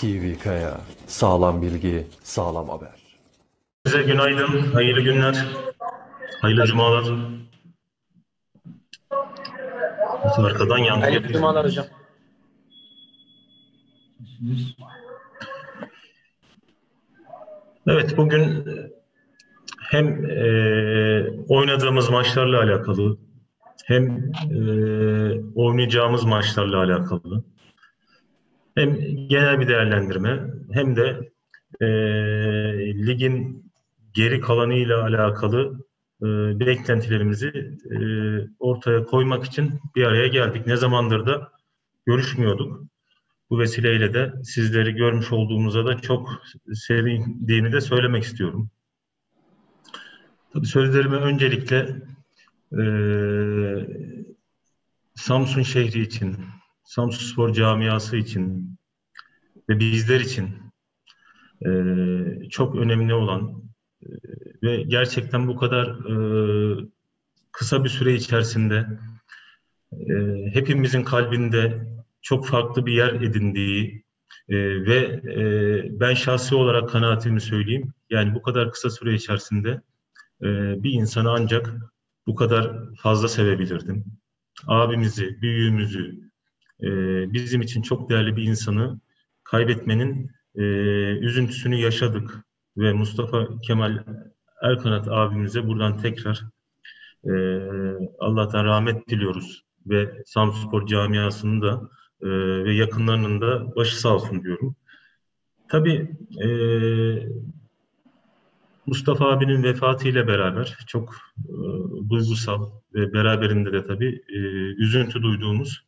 TV Kaya. Sağlam bilgi, sağlam haber. Size günaydın, hayırlı günler, hayırlı cumalar. Arkadan yankı Hayırlı cumalar hocam. Evet, bugün hem e, oynadığımız maçlarla alakalı, hem e, oynayacağımız maçlarla alakalı, hem genel bir değerlendirme, hem de e, ligin geri kalanıyla alakalı e, beklentilerimizi e, ortaya koymak için bir araya geldik. Ne zamandır da görüşmüyorduk. Bu vesileyle de sizleri görmüş olduğumuza da çok sevindiğini de söylemek istiyorum. Tabii sözlerime öncelikle e, Samsun şehri için, Samsun Spor camiası için ve bizler için e, çok önemli olan e, ve gerçekten bu kadar e, kısa bir süre içerisinde e, hepimizin kalbinde çok farklı bir yer edindiği e, ve e, ben şahsi olarak kanaatimi söyleyeyim. Yani bu kadar kısa süre içerisinde e, bir insanı ancak bu kadar fazla sevebilirdim. Abimizi, büyüğümüzü, e, bizim için çok değerli bir insanı kaybetmenin e, üzüntüsünü yaşadık ve Mustafa Kemal Erkanat abimize buradan tekrar e, Allah'tan rahmet diliyoruz ve Samspor camiasının da ve yakınlarının da başı sağ olsun diyorum. Tabii Mustafa abinin vefatıyla beraber çok duygusal ve beraberinde de tabii üzüntü duyduğumuz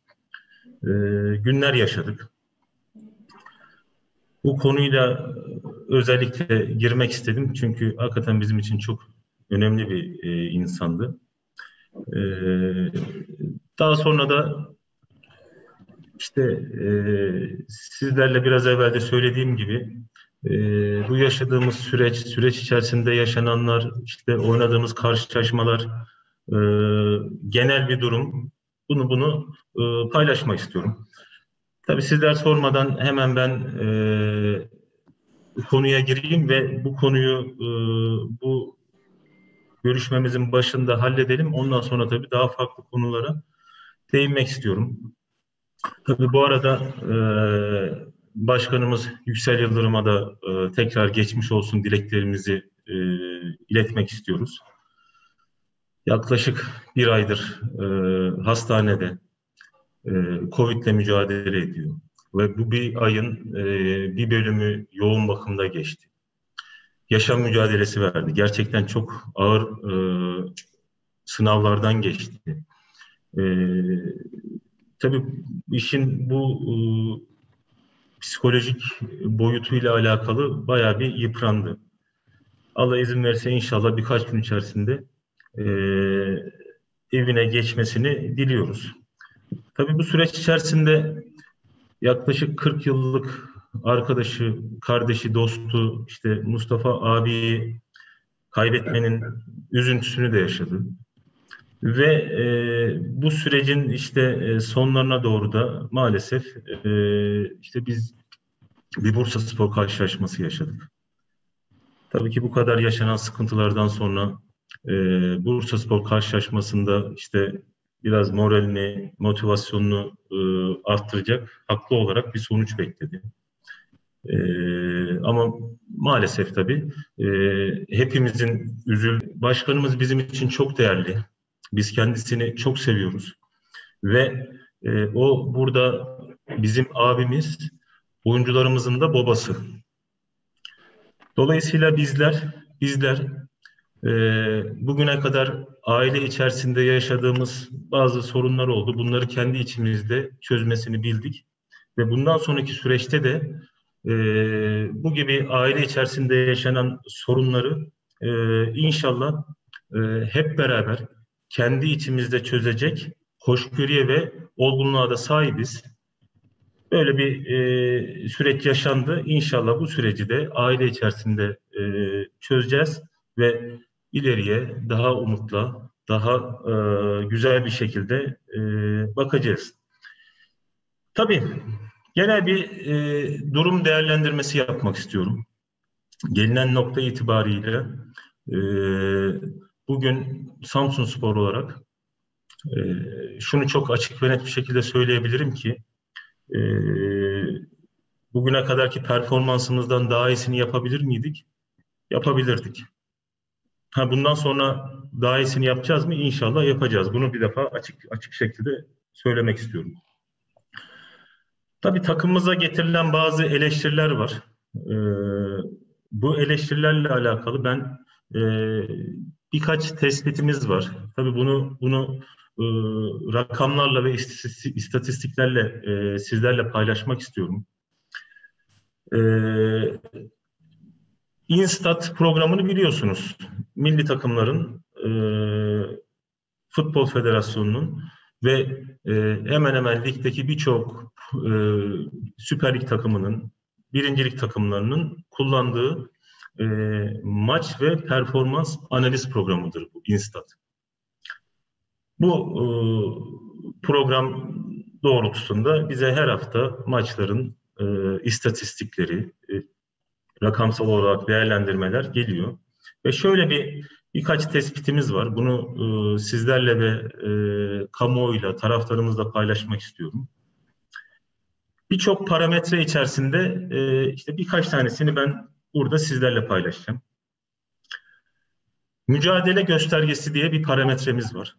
e, günler yaşadık. Bu konuyla özellikle girmek istedim çünkü hakikaten bizim için çok önemli bir e, insandı. E, daha sonra da işte e, sizlerle biraz evvel de söylediğim gibi e, bu yaşadığımız süreç, süreç içerisinde yaşananlar, işte oynadığımız karşılaşmalar, e, genel bir durum. Bunu bunu e, paylaşmak istiyorum. Tabii sizler sormadan hemen ben e, konuya gireyim ve bu konuyu e, bu görüşmemizin başında halledelim. Ondan sonra tabii daha farklı konulara değinmek istiyorum. Tabii bu arada e, Başkanımız Yüksel Yıldırım'a da e, tekrar geçmiş olsun dileklerimizi e, iletmek istiyoruz. Yaklaşık bir aydır e, hastanede e, Covid'le mücadele ediyor. Ve bu bir ayın e, bir bölümü yoğun bakımda geçti. Yaşam mücadelesi verdi. Gerçekten çok ağır e, sınavlardan geçti. E, tabii işin bu e, psikolojik boyutuyla alakalı bayağı bir yıprandı. Allah izin verirse inşallah birkaç gün içerisinde e, evine geçmesini diliyoruz. Tabii bu süreç içerisinde yaklaşık 40 yıllık arkadaşı, kardeşi, dostu, işte Mustafa abiyi kaybetmenin üzüntüsünü de yaşadı. Ve e, bu sürecin işte e, sonlarına doğru da maalesef e, işte biz bir Bursa Spor karşılaşması yaşadık. Tabii ki bu kadar yaşanan sıkıntılardan sonra e, Bursa Spor karşılaşmasında işte biraz moralini, motivasyonunu e, arttıracak haklı olarak bir sonuç bekledi. E, ama maalesef tabii e, hepimizin üzül başkanımız bizim için çok değerli. Biz kendisini çok seviyoruz. Ve e, o burada bizim abimiz, oyuncularımızın da babası. Dolayısıyla bizler, bizler bugüne kadar aile içerisinde yaşadığımız bazı sorunlar oldu. Bunları kendi içimizde çözmesini bildik. Ve bundan sonraki süreçte de e, bu gibi aile içerisinde yaşanan sorunları e, inşallah e, hep beraber kendi içimizde çözecek hoşgörüye ve olgunluğa da sahibiz. Böyle bir e, süreç yaşandı. İnşallah bu süreci de aile içerisinde e, çözeceğiz ve ileriye daha umutla, daha e, güzel bir şekilde e, bakacağız. Tabii genel bir e, durum değerlendirmesi yapmak istiyorum. Gelinen nokta itibariyle e, bugün Samsun Spor olarak e, şunu çok açık ve net bir şekilde söyleyebilirim ki e, bugüne kadarki performansımızdan daha iyisini yapabilir miydik? Yapabilirdik. Ha, bundan sonra daha iyisini yapacağız mı? İnşallah yapacağız. Bunu bir defa açık açık şekilde söylemek istiyorum. Tabii takımımıza getirilen bazı eleştiriler var. Ee, bu eleştirilerle alakalı ben e, birkaç tespitimiz var. Tabii bunu bunu e, rakamlarla ve istatistiklerle e, sizlerle paylaşmak istiyorum. E, Instat programını biliyorsunuz. Milli takımların e, Futbol Federasyonu'nun ve e, hemen hemen ligdeki birçok e, Süper Lig takımının, birincilik takımlarının kullandığı e, maç ve performans analiz programıdır bu Instat. Bu e, program doğrultusunda bize her hafta maçların e, istatistikleri, e, rakamsal olarak değerlendirmeler geliyor. Ve şöyle bir birkaç tespitimiz var. Bunu e, sizlerle ve e, kamuoyuyla, taraftarımızla paylaşmak istiyorum. Birçok parametre içerisinde e, işte birkaç tanesini ben burada sizlerle paylaşacağım. Mücadele göstergesi diye bir parametremiz var.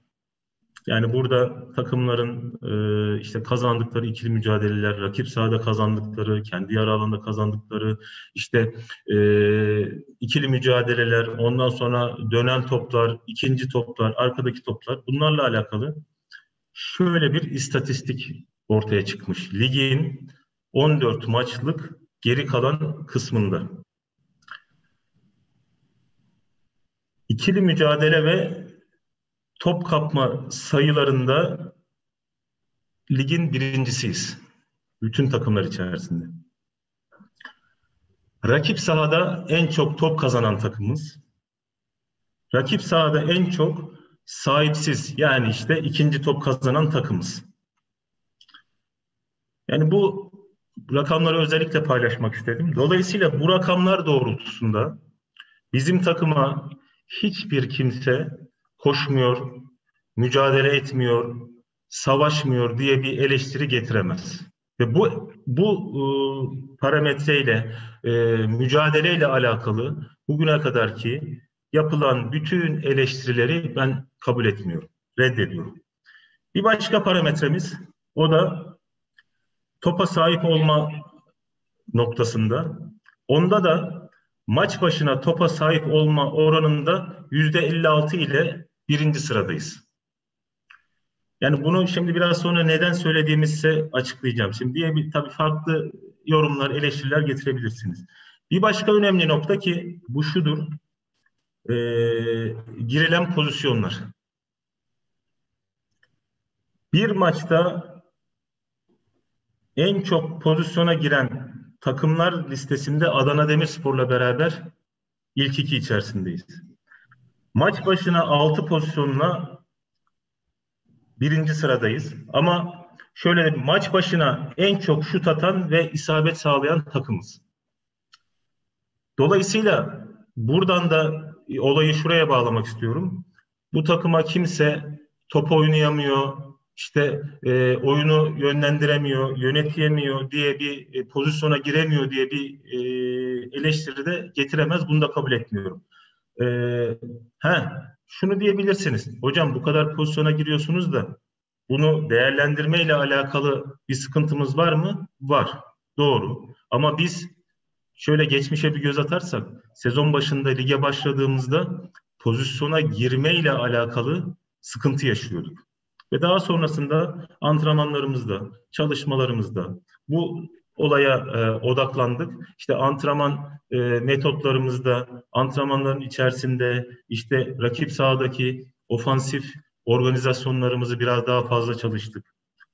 Yani burada takımların e, işte kazandıkları ikili mücadeleler, rakip sahada kazandıkları, kendi yarı alanda kazandıkları, işte e, ikili mücadeleler, ondan sonra dönen toplar, ikinci toplar, arkadaki toplar bunlarla alakalı şöyle bir istatistik ortaya çıkmış. Ligin 14 maçlık geri kalan kısmında. İkili mücadele ve top kapma sayılarında ligin birincisiyiz. Bütün takımlar içerisinde. Rakip sahada en çok top kazanan takımız. Rakip sahada en çok sahipsiz yani işte ikinci top kazanan takımız. Yani bu rakamları özellikle paylaşmak istedim. Dolayısıyla bu rakamlar doğrultusunda bizim takıma hiçbir kimse koşmuyor, mücadele etmiyor, savaşmıyor diye bir eleştiri getiremez. Ve bu bu e, parametreyle e, mücadeleyle alakalı bugüne kadar ki yapılan bütün eleştirileri ben kabul etmiyorum, reddediyorum. Bir başka parametremiz o da topa sahip olma noktasında. Onda da maç başına topa sahip olma oranında yüzde 56 ile birinci sıradayız. Yani bunu şimdi biraz sonra neden söylediğimizi açıklayacağım. Şimdi diye bir tabii farklı yorumlar, eleştiriler getirebilirsiniz. Bir başka önemli nokta ki bu şudur. E, girilen pozisyonlar. Bir maçta en çok pozisyona giren takımlar listesinde Adana Demirspor'la beraber ilk iki içerisindeyiz. Maç başına 6 pozisyonla birinci sıradayız. Ama şöyle maç başına en çok şut atan ve isabet sağlayan takımız. Dolayısıyla buradan da olayı şuraya bağlamak istiyorum. Bu takıma kimse top oynayamıyor, işte e, oyunu yönlendiremiyor, yönetemiyor diye bir e, pozisyona giremiyor diye bir e, eleştiri de getiremez. Bunu da kabul etmiyorum. E, he, şunu diyebilirsiniz. Hocam bu kadar pozisyona giriyorsunuz da bunu değerlendirme ile alakalı bir sıkıntımız var mı? Var. Doğru. Ama biz şöyle geçmişe bir göz atarsak sezon başında lige başladığımızda pozisyona girme ile alakalı sıkıntı yaşıyorduk. Ve daha sonrasında antrenmanlarımızda, çalışmalarımızda bu olaya e, odaklandık. İşte antrenman e, metotlarımızda, antrenmanların içerisinde işte rakip sahadaki ofansif organizasyonlarımızı biraz daha fazla çalıştık.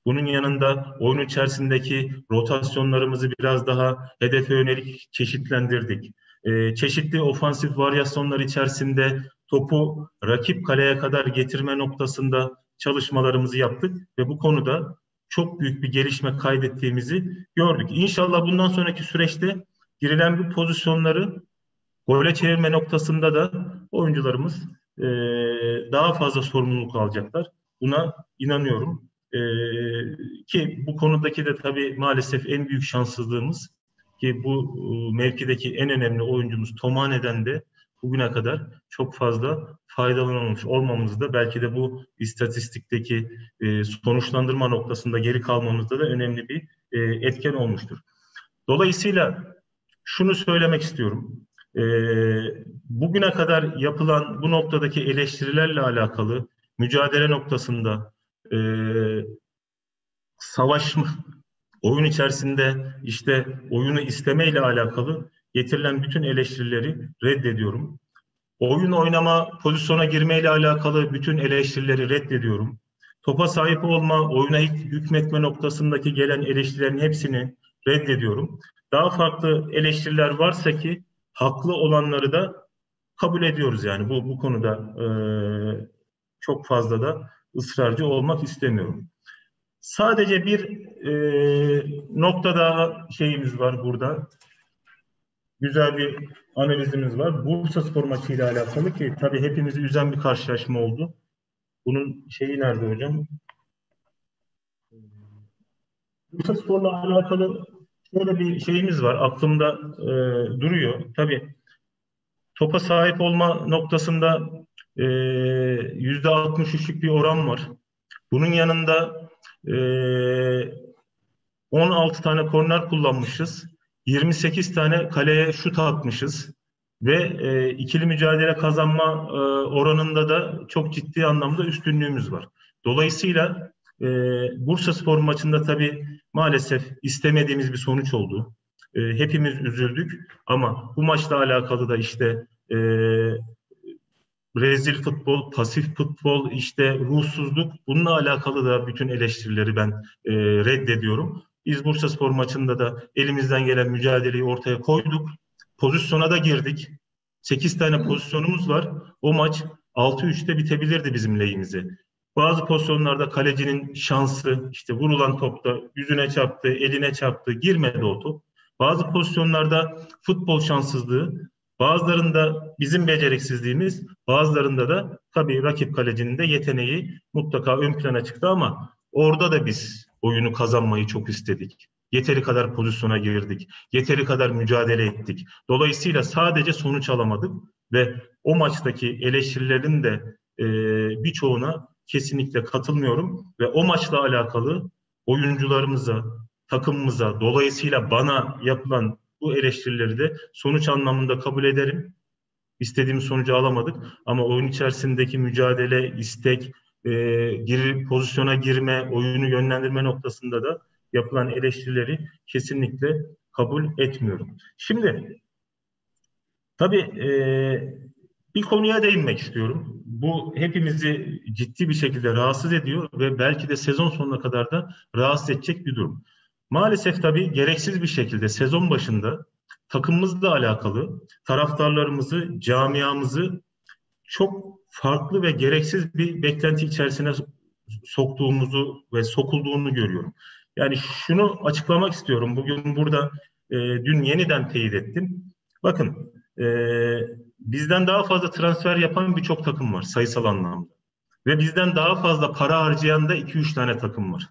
Bunun yanında oyun içerisindeki rotasyonlarımızı biraz daha hedefe yönelik çeşitlendirdik. E, çeşitli ofansif varyasyonlar içerisinde topu rakip kaleye kadar getirme noktasında çalışmalarımızı yaptık ve bu konuda çok büyük bir gelişme kaydettiğimizi gördük. İnşallah bundan sonraki süreçte girilen bu pozisyonları gole çevirme noktasında da oyuncularımız e, daha fazla sorumluluk alacaklar. Buna inanıyorum. E, ki bu konudaki de tabii maalesef en büyük şanssızlığımız ki bu e, mevkideki en önemli oyuncumuz Tomane'den de bugüne kadar çok fazla faydalanılmış olmamızda belki de bu istatistikteki e, sonuçlandırma noktasında geri kalmamızda da önemli bir e, etken olmuştur. Dolayısıyla şunu söylemek istiyorum. E, bugüne kadar yapılan bu noktadaki eleştirilerle alakalı mücadele noktasında e, savaş oyun içerisinde işte oyunu istemeyle alakalı getirilen bütün eleştirileri reddediyorum. Oyun oynama, pozisyona girmeyle alakalı bütün eleştirileri reddediyorum. Topa sahip olma, oyuna hükmetme noktasındaki gelen eleştirilerin hepsini reddediyorum. Daha farklı eleştiriler varsa ki haklı olanları da kabul ediyoruz yani bu bu konuda e, çok fazla da ısrarcı olmak istemiyorum. Sadece bir e, noktada şeyimiz var burada. Güzel bir analizimiz var. Bursa Spor maçı ile alakalı ki tabii hepimizi üzen bir karşılaşma oldu. Bunun şeyi nerede hocam? Bursa Spor'la alakalı şöyle bir şeyimiz var. Aklımda e, duruyor. Tabii topa sahip olma noktasında e, yüzde 63'lük bir oran var. Bunun yanında e, 16 tane korner kullanmışız. 28 tane kaleye şut atmışız. Ve e, ikili mücadele kazanma e, oranında da çok ciddi anlamda üstünlüğümüz var. Dolayısıyla e, Bursa Spor maçında tabii maalesef istemediğimiz bir sonuç oldu. E, hepimiz üzüldük ama bu maçla alakalı da işte e, rezil futbol, pasif futbol, işte ruhsuzluk bununla alakalı da bütün eleştirileri ben e, reddediyorum. Biz Bursa Spor maçında da elimizden gelen mücadeleyi ortaya koyduk. Pozisyona da girdik. 8 tane pozisyonumuz var. O maç 6-3'te bitebilirdi bizim lehimize. Bazı pozisyonlarda kalecinin şansı, işte vurulan topta yüzüne çarptı, eline çarptı, girmedi o top. Bazı pozisyonlarda futbol şanssızlığı, bazılarında bizim beceriksizliğimiz, bazılarında da tabii rakip kalecinin de yeteneği mutlaka ön plana çıktı ama orada da biz oyunu kazanmayı çok istedik. Yeteri kadar pozisyona girdik. Yeteri kadar mücadele ettik. Dolayısıyla sadece sonuç alamadık ve o maçtaki eleştirilerin de e, birçoğuna kesinlikle katılmıyorum ve o maçla alakalı oyuncularımıza, takımımıza, dolayısıyla bana yapılan bu eleştirileri de sonuç anlamında kabul ederim. İstediğimiz sonucu alamadık ama oyun içerisindeki mücadele, istek, e, gir, pozisyona girme, oyunu yönlendirme noktasında da yapılan eleştirileri kesinlikle kabul etmiyorum. Şimdi tabii e, bir konuya değinmek istiyorum. Bu hepimizi ciddi bir şekilde rahatsız ediyor ve belki de sezon sonuna kadar da rahatsız edecek bir durum. Maalesef tabii gereksiz bir şekilde sezon başında takımımızla alakalı taraftarlarımızı, camiamızı çok farklı ve gereksiz bir beklenti içerisine soktuğumuzu ve sokulduğunu görüyorum. Yani şunu açıklamak istiyorum. Bugün burada e, dün yeniden teyit ettim. Bakın e, bizden daha fazla transfer yapan birçok takım var sayısal anlamda. Ve bizden daha fazla para harcayan da 2-3 tane takım var.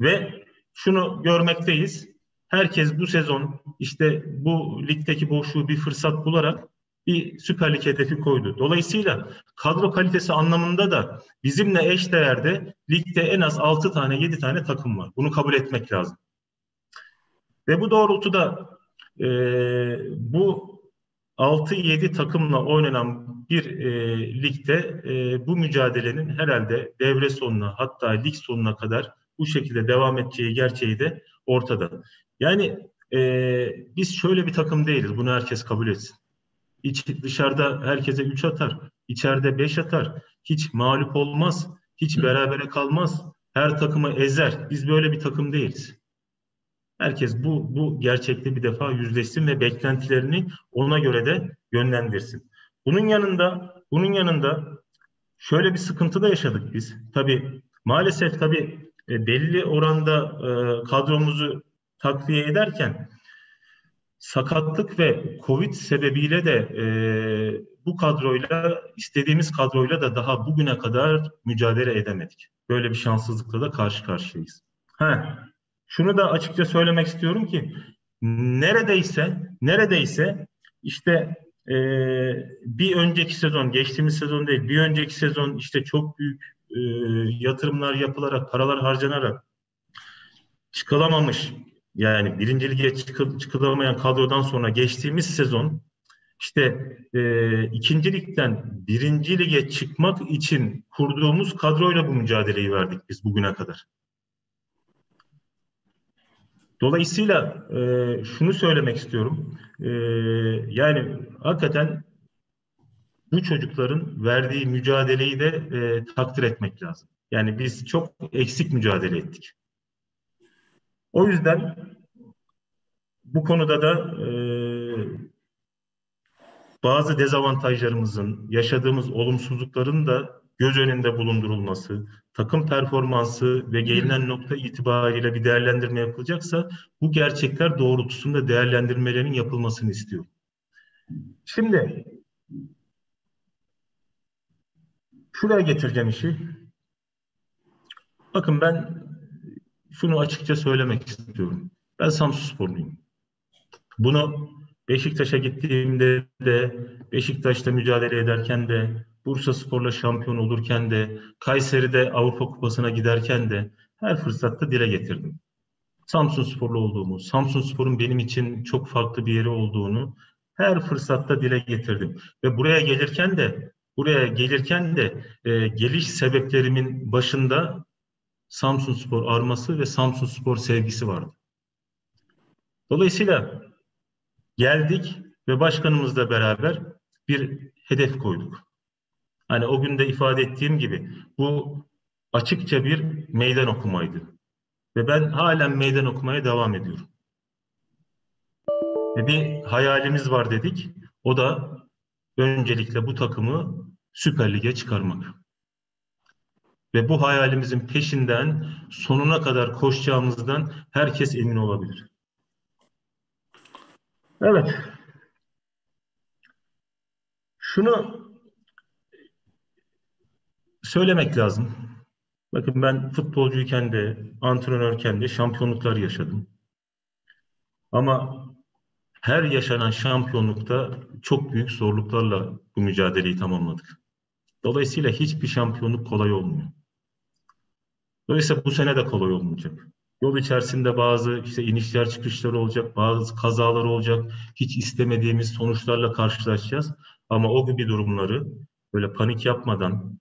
Ve şunu görmekteyiz. Herkes bu sezon işte bu ligdeki boşluğu bir fırsat bularak bir Süper Lig hedefi koydu. Dolayısıyla kadro kalitesi anlamında da bizimle eş değerde ligde en az 6 tane 7 tane takım var. Bunu kabul etmek lazım. Ve bu doğrultuda e, bu 6-7 takımla oynanan bir e, ligde e, bu mücadelenin herhalde devre sonuna hatta lig sonuna kadar bu şekilde devam edeceği gerçeği de ortada. Yani e, biz şöyle bir takım değiliz. Bunu herkes kabul etsin. İç, dışarıda herkese 3 atar. içeride 5 atar. Hiç mağlup olmaz. Hiç berabere kalmaz. Her takımı ezer. Biz böyle bir takım değiliz. Herkes bu, bu gerçekte bir defa yüzleşsin ve beklentilerini ona göre de yönlendirsin. Bunun yanında bunun yanında şöyle bir sıkıntı da yaşadık biz. Tabii maalesef tabii e, belli oranda e, kadromuzu takviye ederken sakatlık ve Covid sebebiyle de e, bu kadroyla istediğimiz kadroyla da daha bugüne kadar mücadele edemedik. Böyle bir şanssızlıkla da karşı karşıyayız. Ha, şunu da açıkça söylemek istiyorum ki neredeyse neredeyse işte e, bir önceki sezon, geçtiğimiz sezon değil, bir önceki sezon işte çok büyük e, yatırımlar yapılarak, paralar harcanarak çıkılamamış yani birinci lige çıkı, çıkılamayan kadrodan sonra geçtiğimiz sezon işte e, ikinci ligden birinci lige çıkmak için kurduğumuz kadroyla bu mücadeleyi verdik biz bugüne kadar. Dolayısıyla e, şunu söylemek istiyorum. E, yani hakikaten bu çocukların verdiği mücadeleyi de e, takdir etmek lazım. Yani biz çok eksik mücadele ettik. O yüzden bu konuda da e, bazı dezavantajlarımızın, yaşadığımız olumsuzlukların da göz önünde bulundurulması, takım performansı ve gelinen nokta itibariyle bir değerlendirme yapılacaksa bu gerçekler doğrultusunda değerlendirmelerin yapılmasını istiyorum. Şimdi şuraya getireceğim işi. Bakın ben şunu açıkça söylemek istiyorum. Ben Samsun Sporluyum. Bunu Beşiktaş'a gittiğimde de, Beşiktaş'ta mücadele ederken de, Bursa Spor'la şampiyon olurken de, Kayseri'de Avrupa Kupası'na giderken de her fırsatta dile getirdim. Samsun Sporlu olduğumu, Samsun Spor'un benim için çok farklı bir yeri olduğunu her fırsatta dile getirdim. Ve buraya gelirken de buraya gelirken de e, geliş sebeplerimin başında Samsun Spor arması ve Samsun Spor sevgisi vardı. Dolayısıyla geldik ve başkanımızla beraber bir hedef koyduk. Hani o gün de ifade ettiğim gibi bu açıkça bir meydan okumaydı. Ve ben halen meydan okumaya devam ediyorum. Ve bir hayalimiz var dedik. O da öncelikle bu takımı Süper Lig'e çıkarmak. Ve bu hayalimizin peşinden sonuna kadar koşacağımızdan herkes emin olabilir. Evet. Şunu söylemek lazım. Bakın ben futbolcuyken de, antrenörken de şampiyonluklar yaşadım. Ama her yaşanan şampiyonlukta çok büyük zorluklarla bu mücadeleyi tamamladık. Dolayısıyla hiçbir şampiyonluk kolay olmuyor. Dolayısıyla bu sene de kolay olmayacak. Yol içerisinde bazı işte inişler çıkışlar olacak, bazı kazalar olacak. Hiç istemediğimiz sonuçlarla karşılaşacağız. Ama o gibi durumları böyle panik yapmadan,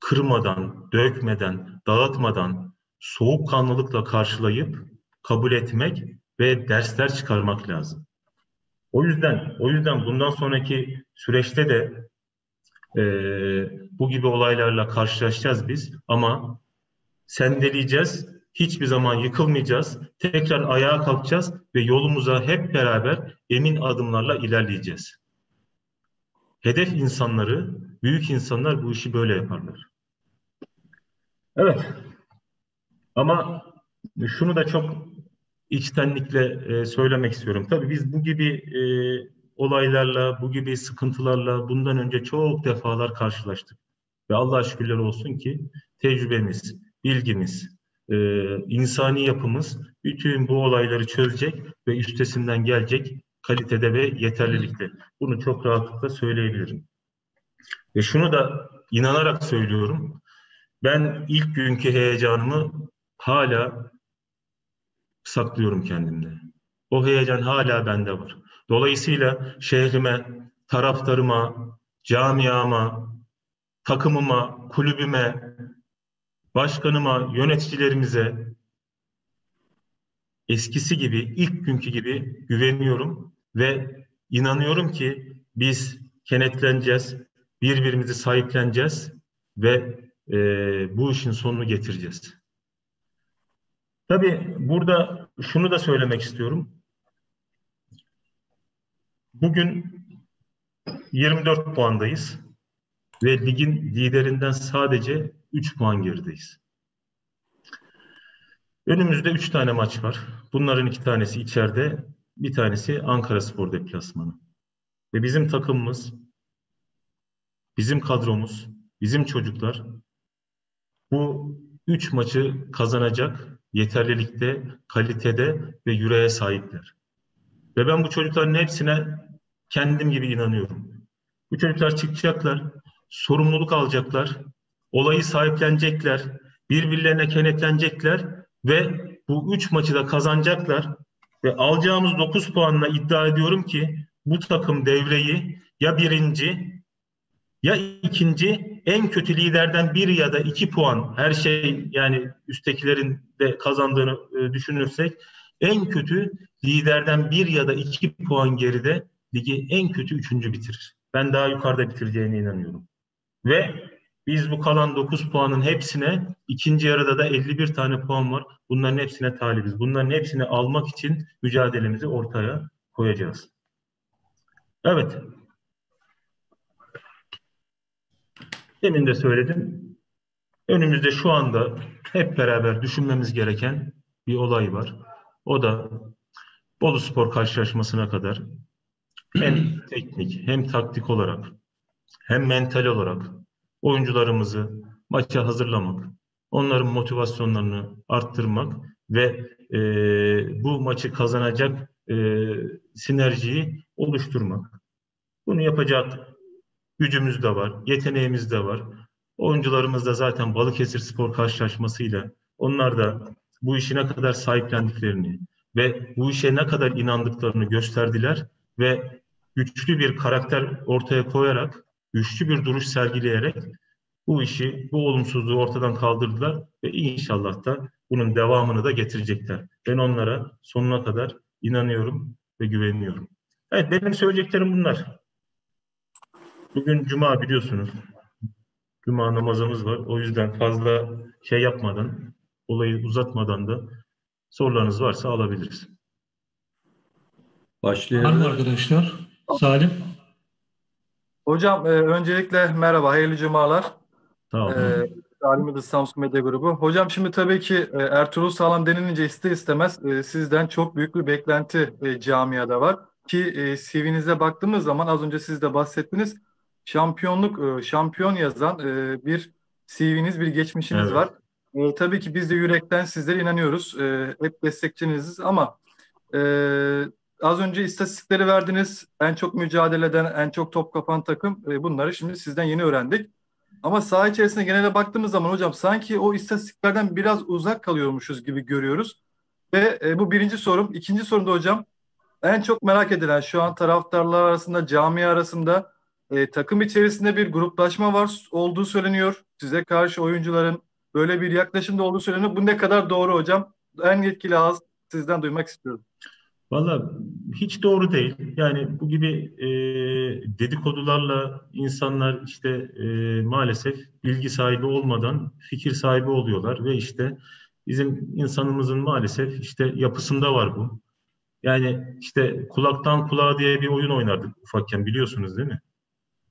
kırmadan, dökmeden, dağıtmadan, soğukkanlılıkla karşılayıp kabul etmek ve dersler çıkarmak lazım. O yüzden, o yüzden bundan sonraki süreçte de e, bu gibi olaylarla karşılaşacağız biz. Ama sendeleyeceğiz, hiçbir zaman yıkılmayacağız. Tekrar ayağa kalkacağız ve yolumuza hep beraber emin adımlarla ilerleyeceğiz. Hedef insanları, büyük insanlar bu işi böyle yaparlar. Evet. Ama şunu da çok içtenlikle e, söylemek istiyorum. Tabii biz bu gibi e, olaylarla, bu gibi sıkıntılarla bundan önce çok defalar karşılaştık. Ve Allah'a şükürler olsun ki tecrübemiz, bilgimiz, e, insani yapımız bütün bu olayları çözecek ve üstesinden gelecek kalitede ve yeterlilikte. Bunu çok rahatlıkla söyleyebilirim. Ve şunu da inanarak söylüyorum. Ben ilk günkü heyecanımı hala saklıyorum kendimde. O heyecan hala bende var. Dolayısıyla şehrime, taraftarıma, camiama, takımıma, kulübüme, başkanıma, yöneticilerimize eskisi gibi, ilk günkü gibi güveniyorum ve inanıyorum ki biz kenetleneceğiz, birbirimizi sahipleneceğiz ve e, bu işin sonunu getireceğiz. Tabii burada şunu da söylemek istiyorum. Bugün 24 puandayız ve ligin liderinden sadece 3 puan gerideyiz. Önümüzde üç tane maç var. Bunların iki tanesi içeride, bir tanesi Ankara Spor deplasmanı. Ve bizim takımımız, bizim kadromuz, bizim çocuklar bu üç maçı kazanacak yeterlilikte, kalitede ve yüreğe sahipler. Ve ben bu çocukların hepsine kendim gibi inanıyorum. Bu çocuklar çıkacaklar, sorumluluk alacaklar, olayı sahiplenecekler, birbirlerine kenetlenecekler ve bu üç maçı da kazanacaklar. Ve alacağımız dokuz puanla iddia ediyorum ki bu takım devreyi ya birinci ya ikinci en kötü liderden bir ya da iki puan her şey yani üsttekilerin de kazandığını e, düşünürsek en kötü liderden bir ya da iki puan geride ligi en kötü üçüncü bitirir. Ben daha yukarıda bitireceğine inanıyorum. Ve biz bu kalan 9 puanın hepsine ikinci yarıda da 51 tane puan var. Bunların hepsine talibiz. Bunların hepsini almak için mücadelemizi ortaya koyacağız. Evet. Demin de söyledim. Önümüzde şu anda hep beraber düşünmemiz gereken bir olay var. O da Bolu Spor karşılaşmasına kadar hem teknik hem taktik olarak hem mental olarak oyuncularımızı maça hazırlamak, onların motivasyonlarını arttırmak ve e, bu maçı kazanacak e, sinerjiyi oluşturmak. Bunu yapacak gücümüz de var, yeteneğimiz de var. Oyuncularımız da zaten Balıkesir Spor karşılaşmasıyla onlar da bu işi ne kadar sahiplendiklerini ve bu işe ne kadar inandıklarını gösterdiler ve güçlü bir karakter ortaya koyarak, güçlü bir duruş sergileyerek bu işi, bu olumsuzluğu ortadan kaldırdılar ve inşallah da bunun devamını da getirecekler. Ben onlara sonuna kadar inanıyorum ve güveniyorum. Evet benim söyleyeceklerim bunlar. Bugün cuma biliyorsunuz. Cuma namazımız var. O yüzden fazla şey yapmadan, olayı uzatmadan da sorularınız varsa alabiliriz. Başlayalım. Var mı arkadaşlar? Salim. Hocam e, öncelikle merhaba, hayırlı cumalar. Sağ olun. E, Samsun Medya Grubu. Hocam şimdi tabii ki e, Ertuğrul Sağlam denilince ister istemez e, sizden çok büyük bir beklenti e, camiada var. Ki e, CV'nize baktığımız zaman az önce siz de bahsettiniz. Şampiyonluk, e, şampiyon yazan e, bir CV'niz, bir geçmişiniz Evet. var. E, tabii ki biz de yürekten sizlere inanıyoruz. E, hep destekçiniziz ama e, az önce istatistikleri verdiniz. En çok mücadele eden, en çok top kapan takım. E, bunları şimdi sizden yeni öğrendik. Ama saha içerisinde genele baktığımız zaman hocam sanki o istatistiklerden biraz uzak kalıyormuşuz gibi görüyoruz. Ve e, bu birinci sorum. İkinci sorum da hocam en çok merak edilen şu an taraftarlar arasında, cami arasında e, takım içerisinde bir gruplaşma var olduğu söyleniyor. Size karşı oyuncuların böyle bir yaklaşımda olduğu söyleniyor. Bu ne kadar doğru hocam? En yetkili ağız sizden duymak istiyorum. Valla hiç doğru değil. Yani bu gibi e, dedikodularla insanlar işte e, maalesef bilgi sahibi olmadan fikir sahibi oluyorlar ve işte bizim insanımızın maalesef işte yapısında var bu. Yani işte kulaktan kulağa diye bir oyun oynardık ufakken biliyorsunuz değil mi?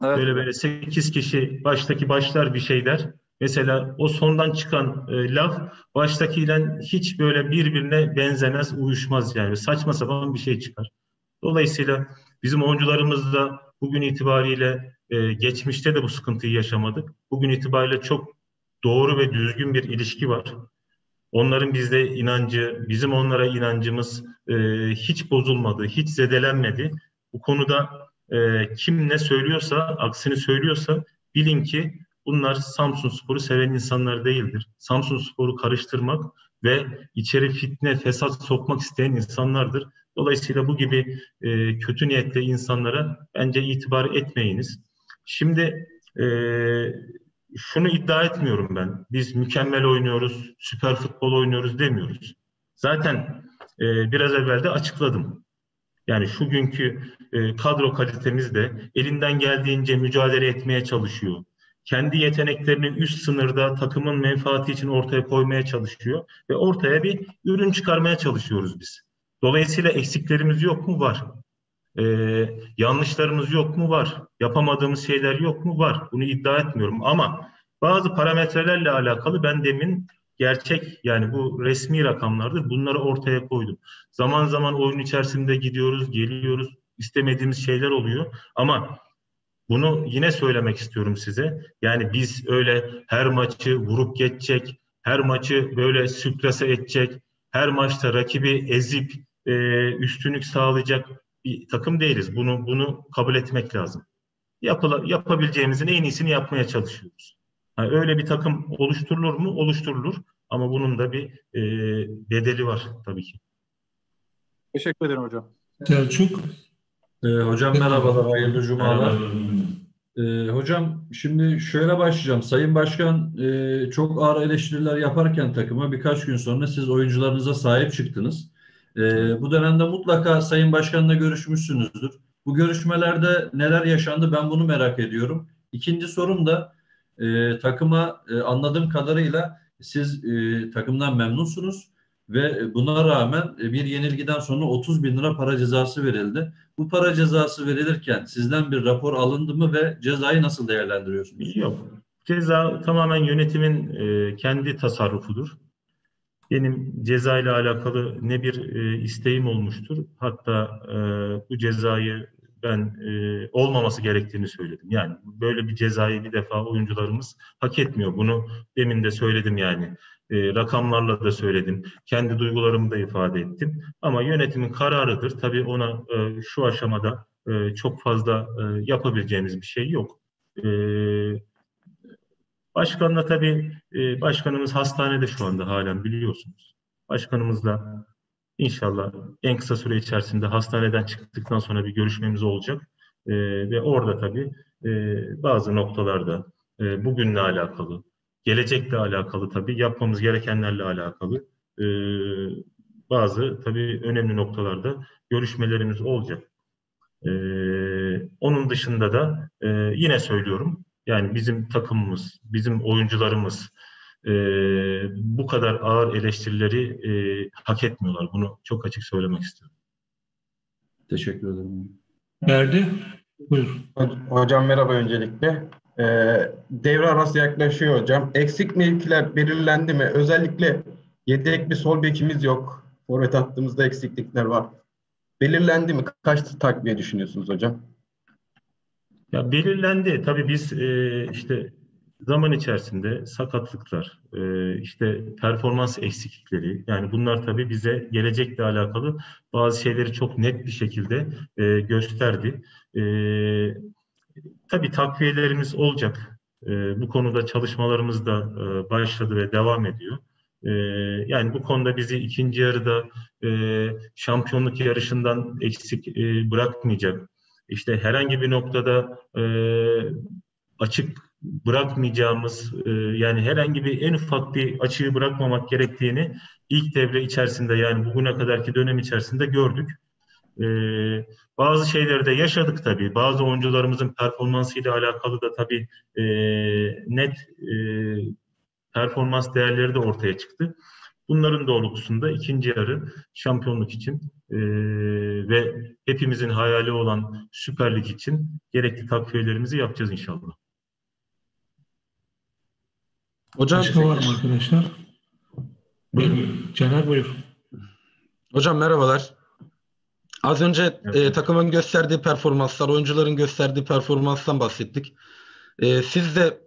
Evet. Böyle böyle 8 kişi baştaki başlar bir şey der. Mesela o sondan çıkan e, laf baştakiyle hiç böyle birbirine benzemez, uyuşmaz yani. Saçma sapan bir şey çıkar. Dolayısıyla bizim oyuncularımız da bugün itibariyle e, geçmişte de bu sıkıntıyı yaşamadık. Bugün itibariyle çok doğru ve düzgün bir ilişki var. Onların bizde inancı, bizim onlara inancımız e, hiç bozulmadı, hiç zedelenmedi. Bu konuda e, kim ne söylüyorsa, aksini söylüyorsa bilin ki bunlar Samsun Spor'u seven insanlar değildir. Samsun Spor'u karıştırmak ve içeri fitne, fesat sokmak isteyen insanlardır. Dolayısıyla bu gibi e, kötü niyetli insanlara bence itibar etmeyiniz. Şimdi e, şunu iddia etmiyorum ben. Biz mükemmel oynuyoruz, süper futbol oynuyoruz demiyoruz. Zaten e, biraz evvel de açıkladım. Yani şu günkü e, kadro kalitemiz de elinden geldiğince mücadele etmeye çalışıyor. Kendi yeteneklerinin üst sınırda takımın menfaati için ortaya koymaya çalışıyor ve ortaya bir ürün çıkarmaya çalışıyoruz biz. Dolayısıyla eksiklerimiz yok mu? Var. Ee, yanlışlarımız yok mu? Var. Yapamadığımız şeyler yok mu? Var. Bunu iddia etmiyorum ama bazı parametrelerle alakalı ben demin gerçek yani bu resmi rakamlardır. Bunları ortaya koydum. Zaman zaman oyun içerisinde gidiyoruz, geliyoruz. istemediğimiz şeyler oluyor. Ama bunu yine söylemek istiyorum size. Yani biz öyle her maçı vurup geçecek, her maçı böyle süprese edecek, her maçta rakibi ezip e, üstünlük sağlayacak bir takım değiliz. Bunu bunu kabul etmek lazım. Yapıla, yapabileceğimizin en iyisini yapmaya çalışıyoruz. Yani öyle bir takım oluşturulur mu? Oluşturulur. Ama bunun da bir e, bedeli var tabii ki. Teşekkür ederim hocam. Selçuk. Ee, hocam merhabalar, hayırlı cumalar. Ee, hocam şimdi şöyle başlayacağım. Sayın Başkan e, çok ağır eleştiriler yaparken takıma birkaç gün sonra siz oyuncularınıza sahip çıktınız. E, bu dönemde mutlaka Sayın Başkan'la görüşmüşsünüzdür. Bu görüşmelerde neler yaşandı ben bunu merak ediyorum. İkinci sorum da e, takıma e, anladığım kadarıyla siz e, takımdan memnunsunuz ve buna rağmen e, bir yenilgiden sonra 30 bin lira para cezası verildi. Bu para cezası verilirken sizden bir rapor alındı mı ve cezayı nasıl değerlendiriyorsunuz? Yok. Ceza tamamen yönetimin e, kendi tasarrufudur. Benim ceza ile alakalı ne bir e, isteğim olmuştur. Hatta e, bu cezayı ben e, olmaması gerektiğini söyledim. Yani böyle bir cezayı bir defa oyuncularımız hak etmiyor. Bunu demin de söyledim yani. E, rakamlarla da söyledim. Kendi duygularımı da ifade ettim. Ama yönetimin kararıdır. Tabii ona e, şu aşamada e, çok fazla e, yapabileceğimiz bir şey yok. E, başkanla tabii e, başkanımız hastanede şu anda halen biliyorsunuz. Başkanımızla İnşallah en kısa süre içerisinde hastaneden çıktıktan sonra bir görüşmemiz olacak. E, ve orada tabii e, bazı noktalarda e, bugünle alakalı, gelecekle alakalı tabii yapmamız gerekenlerle alakalı e, bazı tabii önemli noktalarda görüşmelerimiz olacak. E, onun dışında da e, yine söylüyorum yani bizim takımımız, bizim oyuncularımız, e, bu kadar ağır eleştirileri e, hak etmiyorlar. Bunu çok açık söylemek istiyorum. Teşekkür ederim. Verdi. Buyur. Hocam merhaba öncelikle. Ee, devre arası yaklaşıyor hocam. Eksik mevkiler belirlendi mi? Özellikle yedek bir sol bekimiz yok. Forvet hattımızda eksiklikler var. Belirlendi mi? Kaç takviye düşünüyorsunuz hocam? Ya belirlendi. Tabii biz e, işte zaman içerisinde sakatlıklar, e, işte performans eksiklikleri, yani bunlar tabii bize gelecekle alakalı bazı şeyleri çok net bir şekilde e, gösterdi. E, tabii takviyelerimiz olacak. Bu konuda çalışmalarımız da başladı ve devam ediyor. Yani bu konuda bizi ikinci yarıda şampiyonluk yarışından eksik bırakmayacak. İşte herhangi bir noktada açık bırakmayacağımız e, yani herhangi bir en ufak bir açığı bırakmamak gerektiğini ilk devre içerisinde yani bugüne kadarki dönem içerisinde gördük. E, bazı şeyleri de yaşadık tabii. Bazı oyuncularımızın performansıyla alakalı da tabii e, net e, performans değerleri de ortaya çıktı. Bunların doğrultusunda ikinci yarı şampiyonluk için e, ve hepimizin hayali olan Süper Lig için gerekli takviyelerimizi yapacağız inşallah. Hocam Başka var mı arkadaşlar? Buyur. Caner buyur. Hocam merhabalar. Az önce e, takımın gösterdiği performanslar, oyuncuların gösterdiği performanstan bahsettik. E, siz de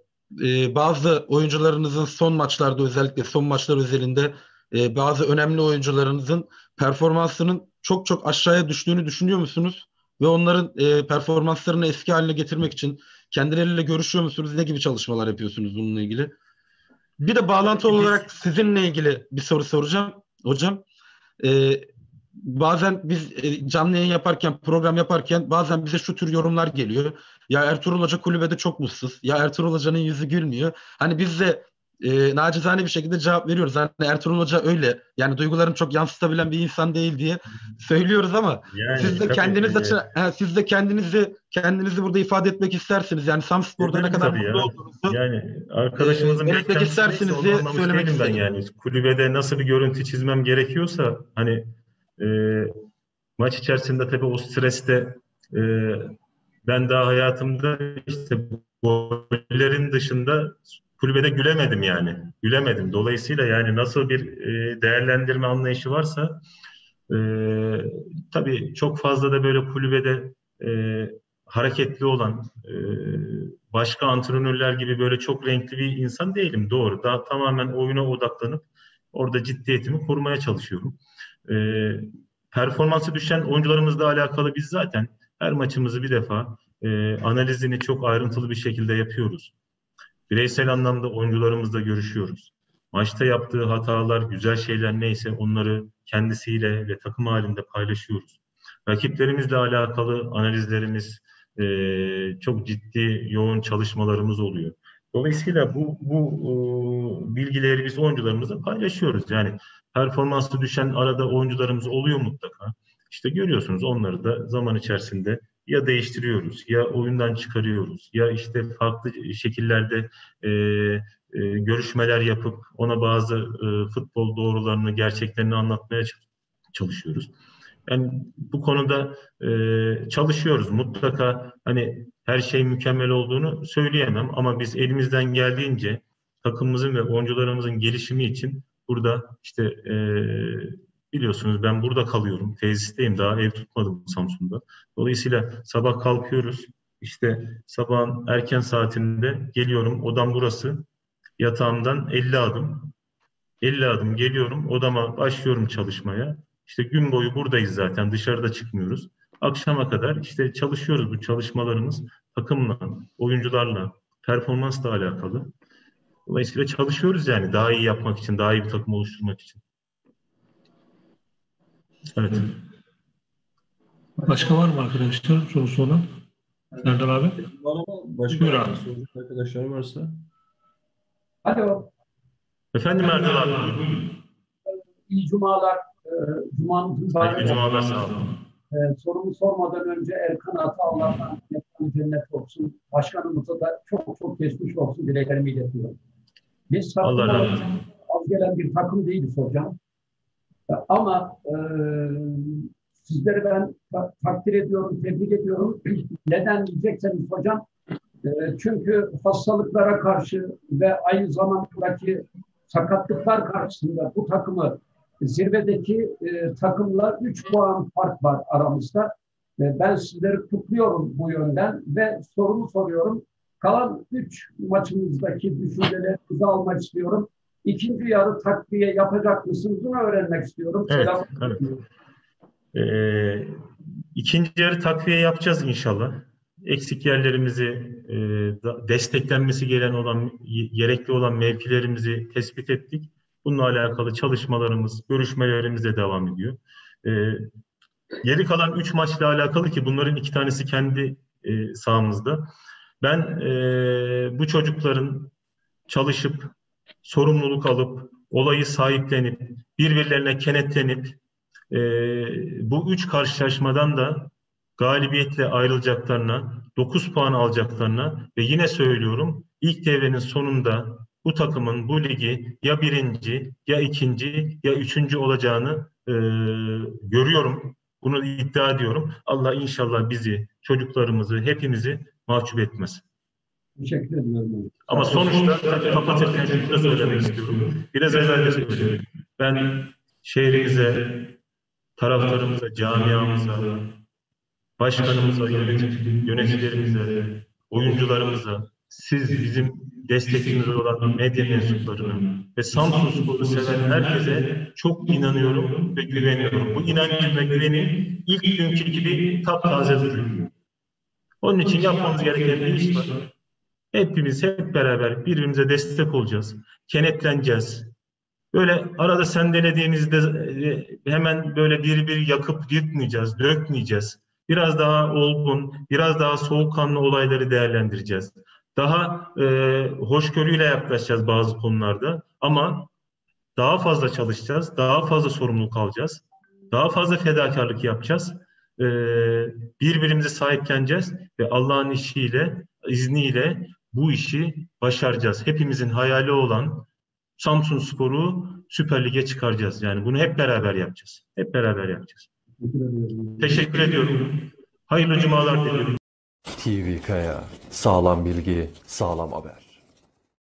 e, bazı oyuncularınızın son maçlarda özellikle son maçlar özelinde e, bazı önemli oyuncularınızın performansının çok çok aşağıya düştüğünü düşünüyor musunuz? Ve onların e, performanslarını eski haline getirmek için kendileriyle görüşüyor musunuz? Ne gibi çalışmalar yapıyorsunuz bununla ilgili? Bir de bağlantı olarak sizinle ilgili bir soru soracağım hocam. Ee, bazen biz e, canlı yayın yaparken, program yaparken bazen bize şu tür yorumlar geliyor. Ya Ertuğrul Hoca kulübede çok mutsuz. Ya Ertuğrul Hoca'nın yüzü gülmüyor. Hani biz de e, nacizane bir şekilde cevap veriyoruz. Hani Ertuğrul Hoca öyle. Yani duygularını çok yansıtabilen bir insan değil diye söylüyoruz ama yani, siz de kendiniz açı, he, siz de kendinizi kendinizi burada ifade etmek istersiniz. Yani Samspor'da ne kadar mutlu olduğunuzu yani arkadaşımızın e, belirtmek istersiniz diye söylemek ben istedim. yani. Kulübede nasıl bir görüntü çizmem gerekiyorsa hani e, maç içerisinde tabii o streste e, ben daha hayatımda işte gollerin dışında kulübede gülemedim yani. Gülemedim. Dolayısıyla yani nasıl bir e, değerlendirme anlayışı varsa e, tabii çok fazla da böyle kulübede e, hareketli olan e, başka antrenörler gibi böyle çok renkli bir insan değilim. Doğru. Daha tamamen oyuna odaklanıp orada ciddiyetimi korumaya çalışıyorum. E, performansı düşen oyuncularımızla alakalı biz zaten her maçımızı bir defa e, analizini çok ayrıntılı bir şekilde yapıyoruz. Bireysel anlamda oyuncularımızla görüşüyoruz. Maçta yaptığı hatalar, güzel şeyler neyse onları kendisiyle ve takım halinde paylaşıyoruz. Rakiplerimizle alakalı analizlerimiz, e, çok ciddi, yoğun çalışmalarımız oluyor. Dolayısıyla bu, bu e, bilgileri biz oyuncularımızla paylaşıyoruz. Yani performansı düşen arada oyuncularımız oluyor mutlaka. İşte görüyorsunuz onları da zaman içerisinde ya değiştiriyoruz, ya oyundan çıkarıyoruz, ya işte farklı şekillerde e, e, görüşmeler yapıp ona bazı e, futbol doğrularını, gerçeklerini anlatmaya çalışıyoruz. Yani bu konuda e, çalışıyoruz. Mutlaka hani her şey mükemmel olduğunu söyleyemem ama biz elimizden geldiğince takımımızın ve oyuncularımızın gelişimi için burada işte e, biliyorsunuz ben burada kalıyorum. Tesisteyim. Daha ev tutmadım Samsun'da. Dolayısıyla sabah kalkıyoruz. İşte sabahın erken saatinde geliyorum. Odam burası. Yatağımdan 50 adım. 50 adım geliyorum. Odama başlıyorum çalışmaya. İşte gün boyu buradayız zaten. Dışarıda çıkmıyoruz. Akşama kadar işte çalışıyoruz. Bu çalışmalarımız takımla, oyuncularla, performansla alakalı. Dolayısıyla çalışıyoruz yani daha iyi yapmak için, daha iyi bir takım oluşturmak için. Evet. Başka var mı arkadaşlar sorusu olan? Erdal abi. Başka Buyur abi. soracak arkadaşlar varsa. Alo, Efendim Erdal abi. iyi cumalar. Ee, Cumanızın Hayırlı cumalar sağ olun. Ee, sorumu sormadan önce Erkan Ata Allah'tan cennet olsun. Başkanımıza da çok çok geçmiş olsun dileklerimi iletiyorum. Biz takım az gelen bir takım değiliz hocam. Ee, Ama e, sizleri ben ta- takdir ediyorum, tebrik ediyorum. Neden diyecekseniz hocam, e, çünkü hastalıklara karşı ve aynı zamandaki sakatlıklar karşısında bu takımı zirvedeki e, takımla 3 puan fark var aramızda. E, ben sizleri kutluyorum bu yönden ve sorumu soruyorum. Kalan 3 maçımızdaki düşüncelerinizi almak istiyorum. İkinci yarı takviye yapacak mısınız? Bunu öğrenmek istiyorum. Evet, Selam. evet. Ee, ikinci yarı takviye yapacağız inşallah. Eksik yerlerimizi, e, desteklenmesi gelen olan, gerekli olan mevkilerimizi tespit ettik. Bununla alakalı çalışmalarımız, görüşmelerimiz de devam ediyor. Ee, geri kalan üç maçla alakalı ki bunların iki tanesi kendi e, sahamızda. Ben e, bu çocukların çalışıp, sorumluluk alıp, olayı sahiplenip, birbirlerine kenetlenip, e, bu üç karşılaşmadan da galibiyetle ayrılacaklarına, 9 puan alacaklarına ve yine söylüyorum ilk devrenin sonunda bu takımın bu ligi ya birinci, ya ikinci, ya üçüncü olacağını e, görüyorum. Bunu iddia ediyorum. Allah inşallah bizi, çocuklarımızı, hepimizi mahcup etmez. Teşekkür ediyorum. Ama sonuçta kapatırken şunu da söylemek istiyorum. Biraz evvel de söyledim. Ben şehrimize, taraftarımıza, camiamıza, başkanımıza, yöneticilerimize, oyuncularımıza, siz bizim destekçimiz olan medya mensuplarına ve Samsun Spor'u seven herkese çok inanıyorum ve güveniyorum. Bu inancım ve güvenim ilk günkü gibi taptaze duruyor. Onun için yapmamız gereken bir iş var. Hepimiz hep beraber birbirimize destek olacağız. Kenetleneceğiz. Böyle arada sendelediğimizde e, hemen böyle bir bir yakıp yıkmayacağız, dökmeyeceğiz. Biraz daha olgun, biraz daha soğukkanlı olayları değerlendireceğiz. Daha e, hoşgörüyle yaklaşacağız bazı konularda ama daha fazla çalışacağız, daha fazla sorumluluk alacağız, daha fazla fedakarlık yapacağız. E, birbirimize sahipleneceğiz ve Allah'ın işiyle, izniyle bu işi başaracağız. Hepimizin hayali olan Samsun Spor'u Süper Lig'e çıkaracağız. Yani bunu hep beraber yapacağız. Hep beraber yapacağız. Teşekkür ediyorum. Hayırlı cumalar diliyorum. TV Kaya, sağlam bilgi, sağlam haber.